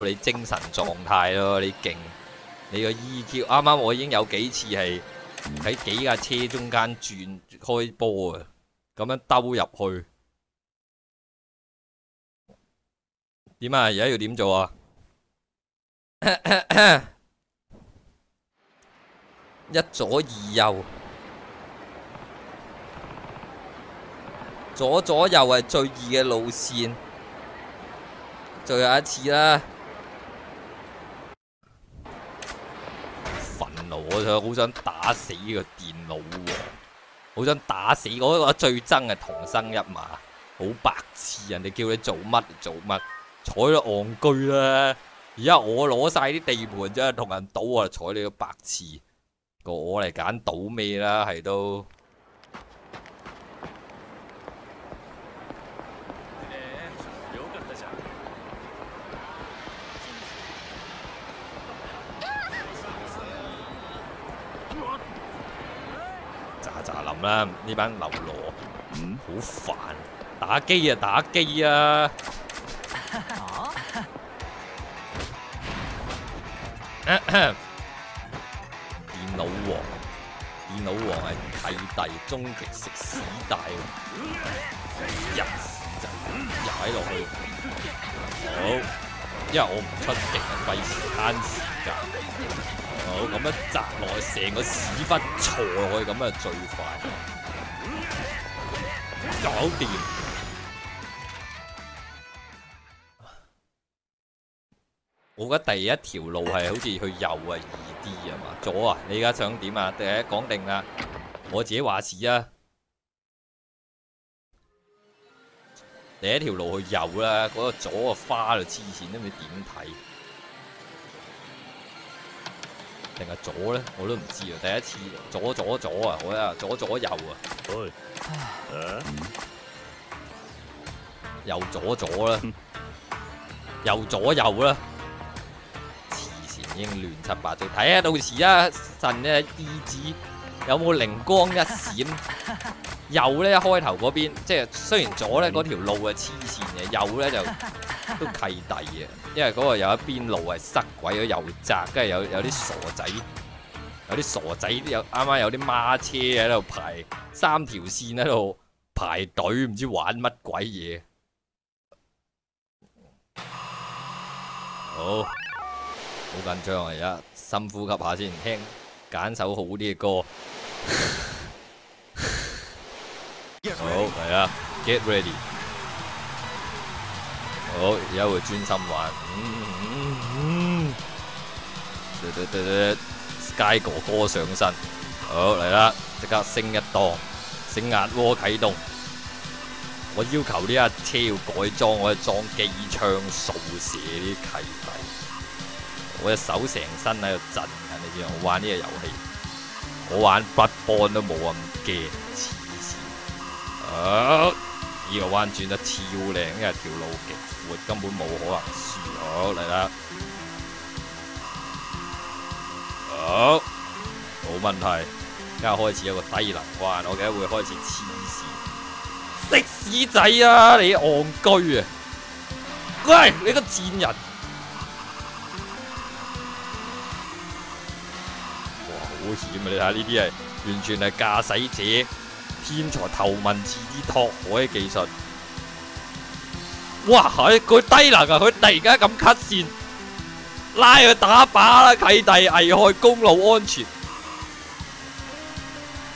你精神狀態咯，你勁，你個 EQ 啱啱我已經有幾次係喺幾架車中間轉開波啊，咁樣兜入去。點啊？而家要點做啊？一左二右，左左右係最易嘅路線。最後一次啦！我就好想打死呢个电脑喎，好想打死嗰個最憎系同生一马，好白痴！人哋叫你做乜做乜，睬都戆居啦！而家我攞晒啲地盘真係同人赌啊，睬你个白痴！个我嚟拣赌咩啦，系都。咋咋冧啦！呢班流羅，嗯，好煩，打機啊打機啊！電腦王，電腦王係契弟，終極食屎大喎！一屎就踩落去，好，因為我唔出極啊，費事慳時間。咁樣砸落去，成個屎忽坐落去，咁啊最快，搞掂。我覺得第一條路係好似去右啊易啲啊嘛，左啊，你而家想點啊？第一講定啦，我自己話事啊。第一條路去右啦，嗰、個左個花就黐線，都唔知點睇。定係左咧，我都唔知啊！第一次左左左啊，我啊左左右啊，右左左啦，右左右啦，黐線已經亂七八糟，睇下到時啊神嘅意志有冇靈光一閃。右咧一開頭嗰邊，即係雖然左咧嗰條路係黐線嘅，右咧就都契弟嘅，因為嗰個有一邊路係塞鬼咗又窄，跟住有有啲傻仔，有啲傻仔有啱啱有啲孖車喺度排三條線喺度排隊，唔知玩乜鬼嘢。好，好緊張啊！而家深呼吸下先，聽揀首好啲嘅歌。好嚟啊，get ready。好，而家會專心玩。嗯嗯嗯。對對對對，Sky 哥哥上身。好嚟啦，即刻升一檔，升壓窩啟動。我要求呢架车要改裝，我要裝機槍掃射啲契弟。我只手成身喺度震緊，你知我玩呢個遊戲，我玩不幫都冇咁驚。好，呢個彎轉得超靚，因為條路極闊，根本冇可能輸。好嚟啦，好，冇問題。而家開始有個低能弯，我記得會開始黐線，食屎仔啊！你戆居啊！喂，你個賤人！哇，好險啊！你睇下呢啲係完全係駕駛者。天才頭文字 D 托海嘅技術，哇！佢佢低能啊！佢突然間咁 cut 線，拉佢打靶啦！契弟危害公路安全。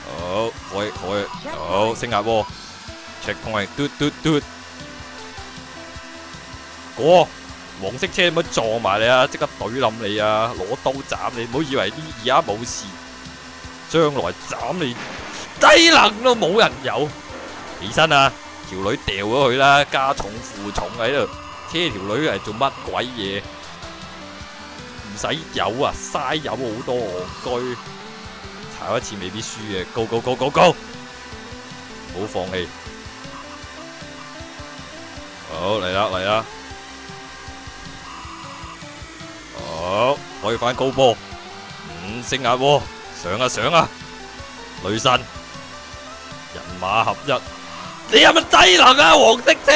好，可以可以，好升下喎，check point，嘟嘟嘟，過黃色車唔好撞埋你啊！即刻怼冧你啊！攞刀斬你，唔好以為呢而家冇事，將來斬你。低能都冇人有，起身啊！條女掉咗佢啦，加重負重喺度，車條女係做乜鬼嘢？唔使有啊，嘥有好多戆居，炒一次未必輸嘅，Go Go Go Go Go，唔好放棄。好嚟啦嚟啦，好可以翻高波，五升壓窩，上啊上啊，女神。人馬合一，你係咪低能啊？黃色車，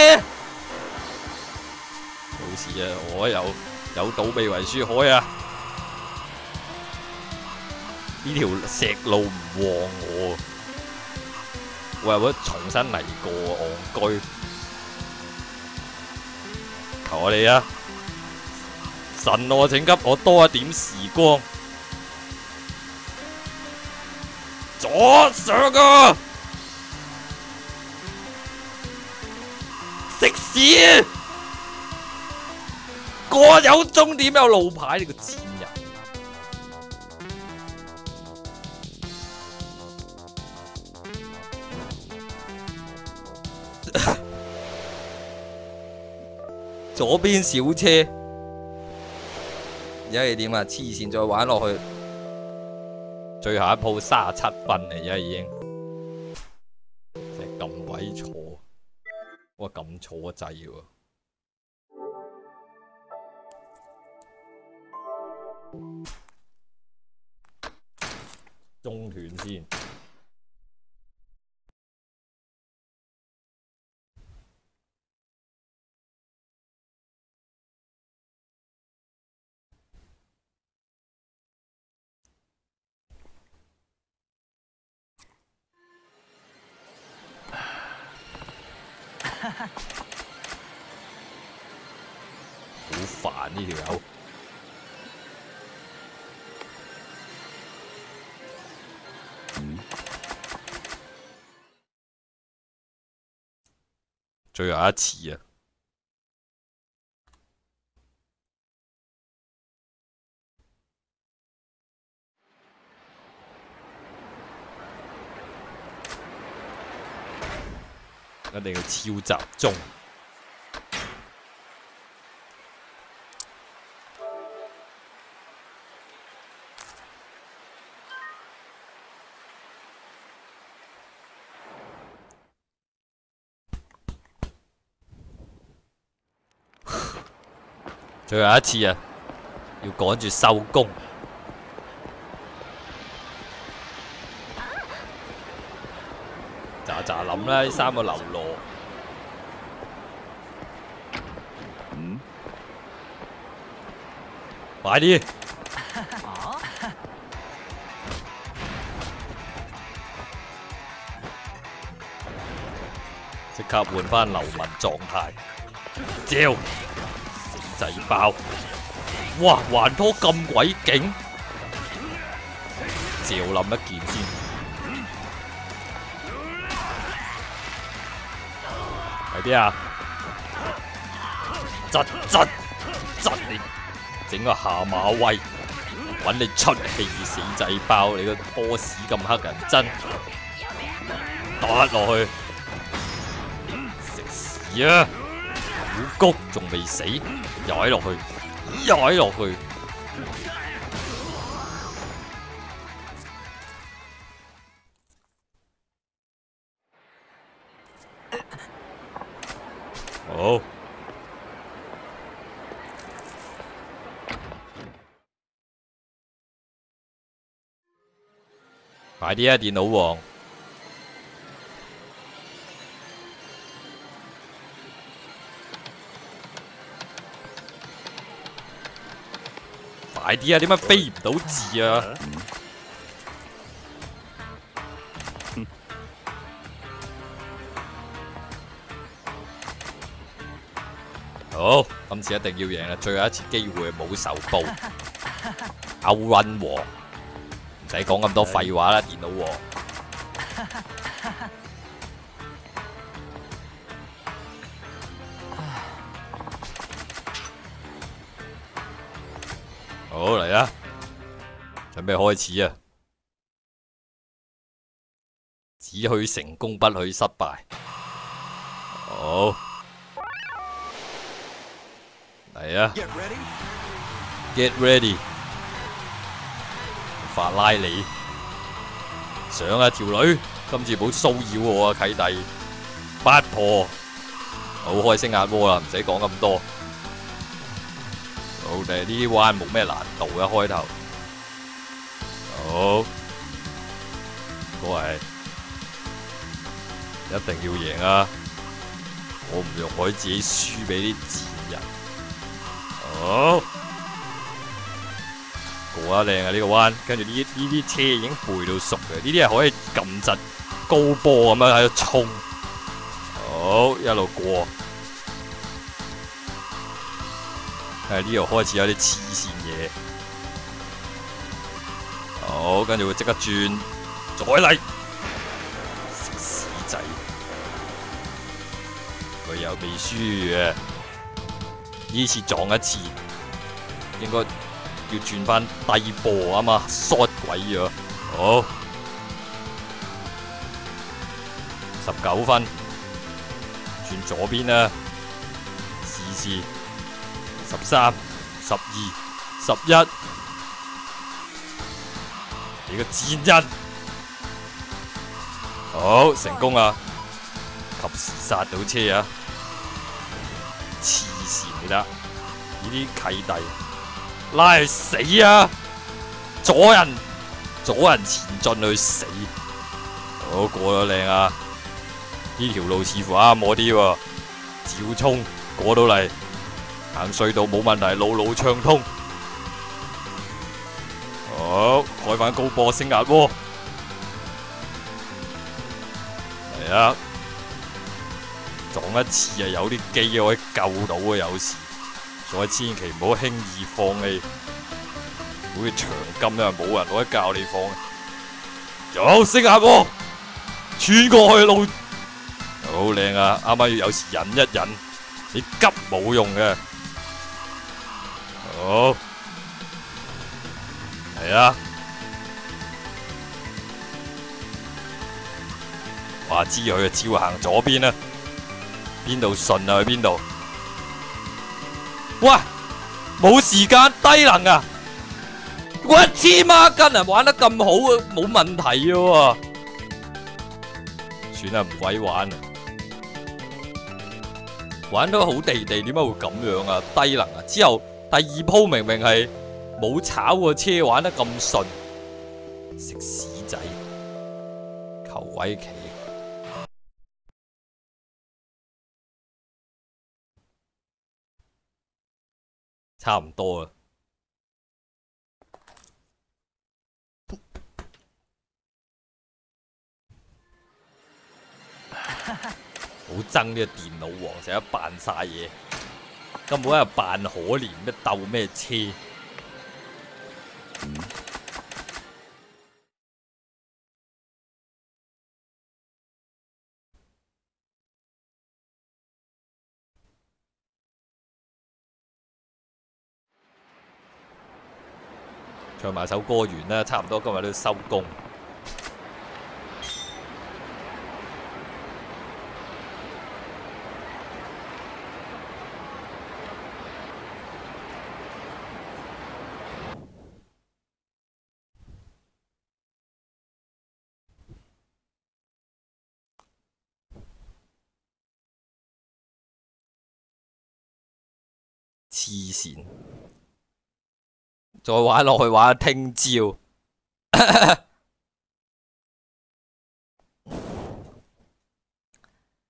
冇事啊，我有有賭未為輸開啊！呢條石路唔旺我，我又會重新嚟過戇居。求我哋啊！神我請給我多一點時光。左上啊！食屎！過有終點有路牌，你個賤人！左邊小車，而家係點啊？黐線，再玩落去，最後一铺三十七分嚟，而家已經，哇咁錯掣喎！中斷先。呢條友。最後一次啊！一定要超集中。最後一次啊，要趕住收工。咋咋諗啦，呢三個流羅。嗯。快啲！即刻換翻流民狀態，招！仔爆！哇，還拖咁鬼勁，照諗一件先。係啲啊？窒窒窒你，整個下馬威，揾你出氣死仔爆！你個波士咁黑人憎，打落去，食屎啊！古谷仲未死。又喺落去，又喺落去。好，快啲啊，電腦王！快啲啊！點解飛唔到字啊？好，今次一定要贏啦！最後一次機會冇仇報，歐運王，唔使講咁多廢話啦，電腦王。好嚟啊！準備開始啊！只許成功，不許失敗。好，嚟啊！Get ready！法拉利上啊，條女，今次唔好騷擾我啊，契弟！八婆，好開聲壓窩啦，唔使講咁多。好，第呢啲彎冇咩難度嘅開頭，好，各位一定要贏啊！我唔容許自己輸俾啲賤人，好。過得靚啊呢個彎，跟住呢呢啲車已經背到熟嘅，呢啲係可以撳實高波咁樣喺度冲，好一路過。誒呢度開始有啲黐線嘢，好跟住會即刻轉。再嚟，食屎仔，佢又未輸嘅，呢次撞一次應該。要轉翻低波啊嘛，short 鬼咗，好。十九分，轉左邊啦，試試。十三、十二、十一，你個賤人，好成功啊，及時剎到車啊，黐線你得，呢啲契弟。拉去死啊！阻人，阻人前進去死。好過咗靚啊！呢條路似乎啱我啲喎，照衝過到嚟，行隧道冇問題，路路暢通。好，开翻高波升壓窩。係啊，撞一次啊，有啲機可以救到啊，有時。所以千祈唔好輕易放弃，好似長金啊，冇人可以教你放。有升下喎，穿過去路好靚啊！啱啱要有時忍一忍，你急冇用嘅。好，係啊！話知佢啊，照行左邊啦，邊度順啊去邊度。哇！冇時間低能啊！我一黐孖筋啊，玩得咁好啊，冇問題嘅喎。算啦，唔鬼玩啦。玩得好地地，點解會咁樣啊？低能啊！之後第二鋪明明係冇炒過車，玩得咁順，食屎仔，求鬼企！差唔多啦，好憎呢個電腦王，成日扮晒嘢，根本係扮可憐咩鬥咩車。嗯唱埋首歌完啦，差唔多今日都收工。黐線！再玩落去玩聽朝，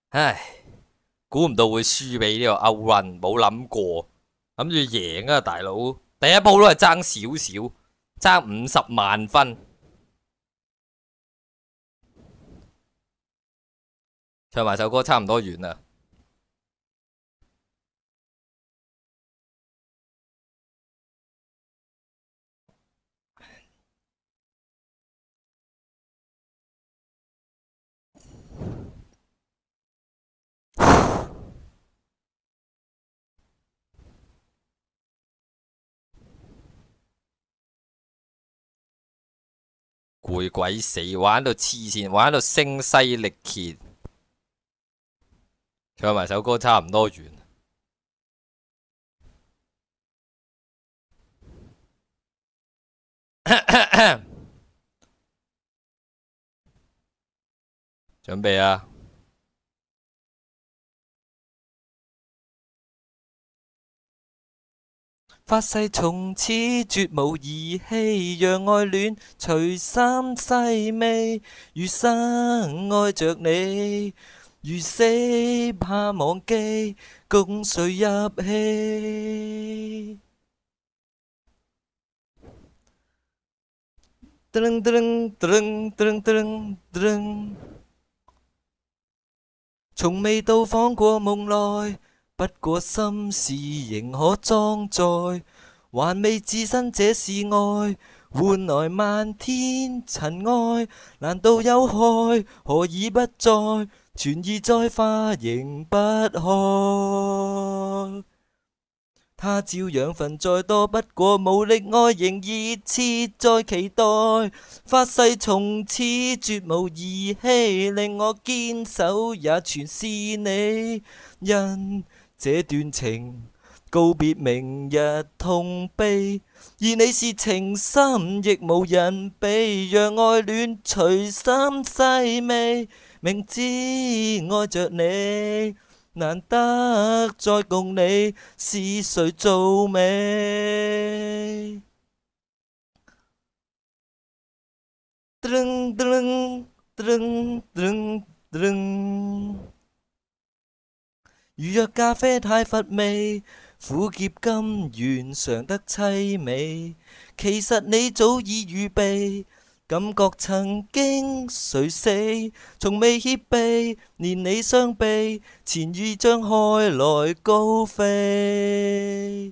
唉，估唔到會輸俾呢個歐運，冇諗過，諗住贏啊大佬，第一鋪都係爭少少，爭五十萬分，唱埋首歌差唔多完啦。攰鬼死，玩到黐線，玩到聲嘶力竭，唱埋首歌差唔多完。準備啊！发誓从此绝无儿嬉让爱恋随心细味余生爱着你如死怕忘记共谁入戏？从未到访过梦内不過心事仍可裝載，還未置身這是愛，換來漫天塵埃，難道有害？何以不在？存意栽花仍不開。他朝養分再多，不過無力愛，仍熱切在期待。发誓從此絕無兒戲，令我堅守也全是你。因这段情告别明日痛悲，而你是情深亦无人比，让爱恋随心细味，明知爱着你。难得再共你，是谁做美？如若咖啡太乏味，苦涩甘愿尝得凄美。其实你早已预备。感觉曾经谁死，从未怯避，连你雙臂，前意将开来高飞。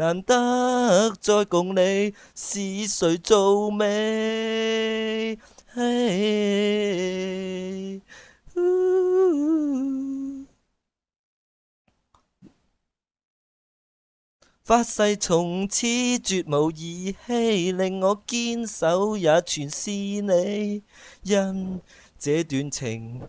難得再共你，是誰做美？嘿發誓從此絕無兒戲，令我堅守也全是你。因這段情